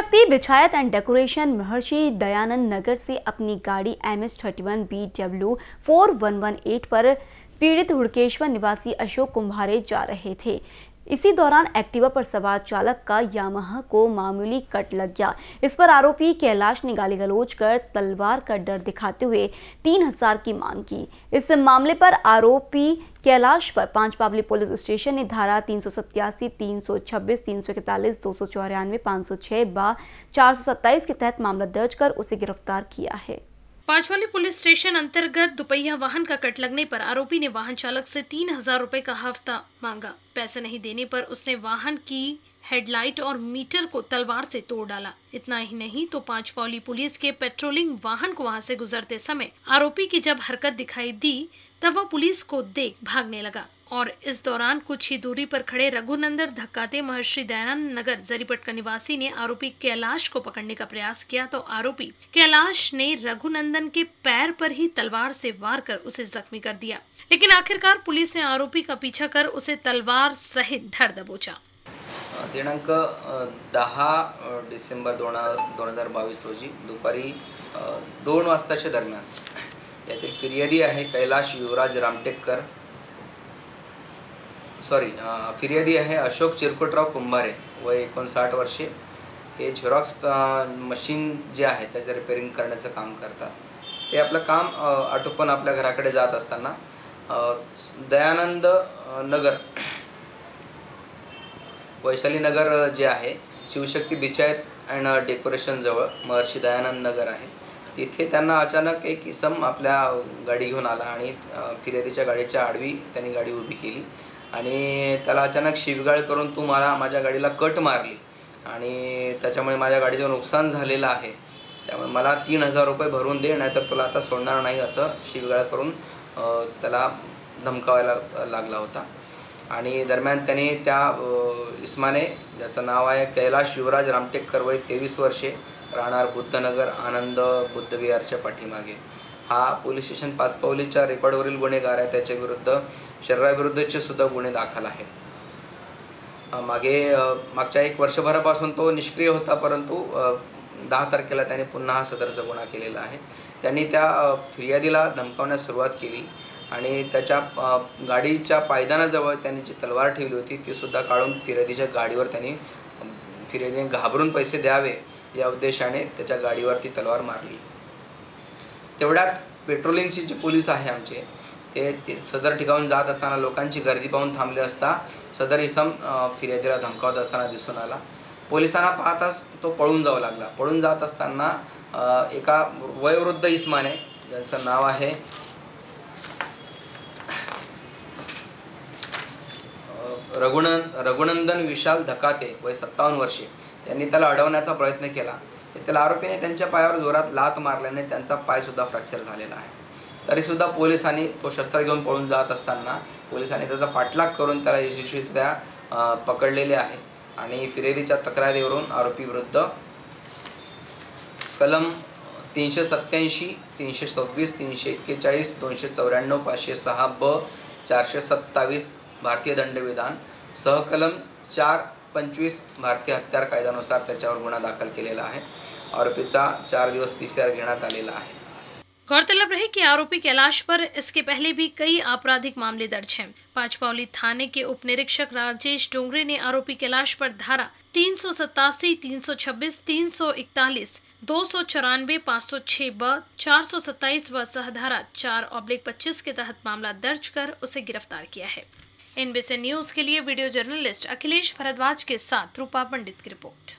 शक्ति बिछायत end decoration Maharshi Dayanand नगर से अपनी गाड़ी M S thirty one B W four one one eight पर पीड़ित हुड़केश्वर निवासी अशोक कुंभारे जा रहे थे। इसी दौरान एक्टिवा पर सवार चालक का यामाहा को मामूली कट लग गया। इस पर आरोपी कैलाश ने गाली गलोच कर तलवार का डर दिखाते हुए तीन हज़ार की मांग की। इस मामले पर आरोपी कैलाश पर पाँच पावली पुलिस स्टेशन ने धारा तीन सौ सत्यासी, तीन सौ छब्बीस, तीन सौ इकतालीस, दो सौ चौरानवे, पाँच सौ छः बा, चार सौ सत्ताईस के तहत मामला दर्ज कर उसे गिरफ़्तार किया है। पांचवाली पुलिस स्टेशन अंतर्गत दुपहिया वाहन का कट लगने पर आरोपी ने वाहन चालक से तीन हज़ार रूपए का हफ़्ता मांगा। पैसे नहीं देने पर उसने वाहन की हेडलाइट और मीटर को तलवार से तोड़ डाला। इतना ही नहीं तो पाँच पौली पुलिस के पेट्रोलिंग वाहन को वहाँ से गुजरते समय आरोपी की जब हरकत दिखाई दी, तब वह पुलिस को देख भागने लगा। और इस दौरान कुछ ही दूरी पर खड़े रघुनंदन धक्काते महर्षि दयानंद नगर जरीपट का निवासी ने आरोपी कैलाश को पकड़ने का प्रयास किया तो आरोपी कैलाश ने रघुनंदन के पैर पर ही तलवार से वार कर उसे जख्मी कर दिया। लेकिन आखिरकार पुलिस ने आरोपी का पीछा कर उसे तलवार सहित धर दबोचा। दिनांक दहा डिसेंबर दोन दोन हज़ार बावीस रोजी दुपारी दोन वाजताच्या दरम्यान, यातील कैलाश युवराज रामटेककर सॉरी फिर्यादी आहे अशोक चिरकुटराव कुंभारे. वय एकोणसाठ वर्षे. हे झेरॉक्स मशीन जे आहे त्याचं रिपेअरिंग करण्याचं काम करतात. ते आपलं काम आटोपण आटोपून आपल्या घराकडे जात असताना दयानंद नगर वैशाली नगर जे आहे शिवशक्ती बिचायत अँड डेकोरेशनजवळ महर्षी दयानंद नगर आहे. तिथे त्यांना अचानक एक इसम आपल्या गाडी घेऊन आला आणि फिर्यादीच्या गाडीच्या आडवी त्यांनी गाडी उभी केली. आणि त्याला अचानक शिवगाळ करून तू मला माझ्या गाडीला कट मारली. आणि त्याच्यामुळे माझ्या गाडीचं नुकसान झालेलं आहे. त्यामुळे मला तीन हजार रुपये भरून दे नाहीतर तुला आता सोडणार नाही असं शिवगाळ करून त्याला धमकावायला लागला होता. आणि दरम्यान त्याने त्या इस्माने ज्याचं नाव आहे कैलाश शिवराज रामटेक करवई तेवीस वर्षे राहणार बुद्धनगर आनंद बुद्धविहारच्या पाठीमागे. हा पोलीस स्टेशन पाचपावलीच्या रेकॉर्डवरील गुन्हेगार आहे. त्याच्या विरुद्ध शरीराविरुद्धचे सुद्धा गुन्हे दाखल आहेत. मागे मागच्या एक वर्षभरापासून तो निष्क्रिय होता परंतु दहा तारखेला त्याने पुन्हा हा सदरचा गुन्हा केलेला आहे. त्यांनी त्या फिर्यादीला धमकावण्यास सुरुवात केली आणि त्याच्या गाडीच्या पायदानाजवळ त्यांनी जी तलवार ठेवली होती ती सुद्धा काढून फिर्यादीच्या गाडीवर त्यांनी फिर्यादीने घाबरून पैसे द्यावे या उद्देशाने त्याच्या गाडीवर ती तलवार मारली. तेवढ्यात पेट्रोलिंगचे जे पोलीस आहे आमचे ते ते सदर ठिकाणून जात असताना लोकांची गर्दी पाहून थांबले असता सदर इसम फिर्यादीला धमकावत असताना दिसून आला. पोलिसांना पाहताच तो पळून जाऊ लागला. पळून जात असताना एका वयोवृद्ध इसमाने ज्यांचं नाव आहे रघुनंद रघुनंदन विशाल धकाते वय सत्तावन्न वर्षे त्यांनी त्याला अडवण्याचा प्रयत्न केला. त्याला आरोपीने त्यांच्या पायावर जोरात लात मारल्याने त्यांचा पायसुद्धा फ्रॅक्चर झालेला आहे. तरीसुद्धा पोलिसांनी तो शस्त्र घेऊन पळून जात असताना पोलिसांनी त्याचा पाठलाग करून त्याला यशस्वीरित्या पकडलेले आहे आणि फिर्यादीच्या तक्रारीवरून आरोपी विरुद्ध कलम तीनशे सत्त्याऐंशी तीनशे सव्वीस तीनशे एक्केचाळीस दोनशे चौऱ्याण्णव पाचशे सहा ब चारशे सत्तावीस भारतीय दंडविधान सहकलम चार पंचवीस भारतीय हत्यार कायद्यानुसार गुन्हा दाखल केलेला आहे. चार दिवस पी सी आर घेण्यात आहे. गौरतलब रहे कि आरोपी कैलाश पर इसके पहले भी कई आपराधिक मामले दर्ज हैं। पांचपावली थाने के उप निरीक्षक राजेश डोंगरे ने आरोपी कैलाश पर धारा तीन सौ सतासी तीन सौ छब्बीस, तीन सौ इकतालीस, दो सौ चौरानवे, पाँच सौ छः ब, चार सौ सत्ताईस व सहधारा चार ऑब्लिक पच्चीस के तहत मामला दर्ज कर उसे गिरफ़्तार किया है। एनबीसी न्यूज के लिए वीडियो जर्नलिस्ट अखिलेश भारद्वाज के साथ रूपा पंडित की रिपोर्ट।